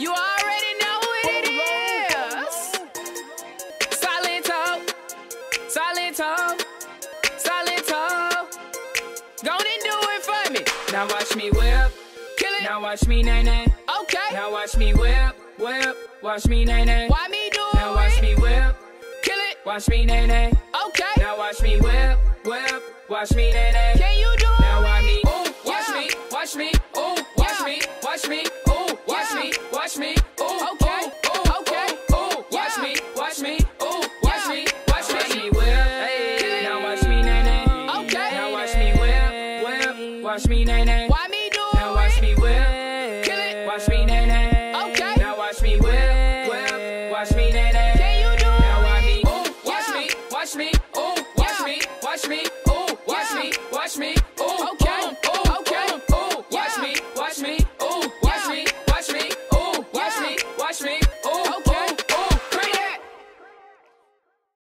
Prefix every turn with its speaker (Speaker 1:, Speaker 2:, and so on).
Speaker 1: You already know what it is. Silentó, silent talk, silent talk. Go and do it for me. Now watch me whip, kill it. Now watch me nae nae. Okay. Now watch me whip, whip. Watch me nae nae. Why me do it? Now watch me whip, kill it. Watch me nae nae. Okay. Now watch me whip, whip. Watch me nae nae. Can you do it? Now watch me, ooh, watch
Speaker 2: Yeah.
Speaker 1: me, watch me, ooh, watch
Speaker 2: Yeah.
Speaker 1: me, watch me, Watch me nae nae.
Speaker 2: Why me do
Speaker 1: Now watch me whip,
Speaker 2: Kill it.
Speaker 1: Watch me nae nae.
Speaker 2: Okay.
Speaker 1: Now watch me whip, whip. Watch me nae nae.
Speaker 2: Can you do
Speaker 1: Now watch me, ooh, watch
Speaker 2: Yeah.
Speaker 1: me, watch me, ooh, watch
Speaker 2: Yeah.
Speaker 1: me, watch me, ooh, watch
Speaker 2: Yeah.
Speaker 1: me, watch me, ooh,
Speaker 2: Okay.
Speaker 1: ooh, ooh,
Speaker 2: Okay.
Speaker 1: ooh, ooh, watch me, watch me, ooh, watch me, watch me, ooh, watch me, watch me,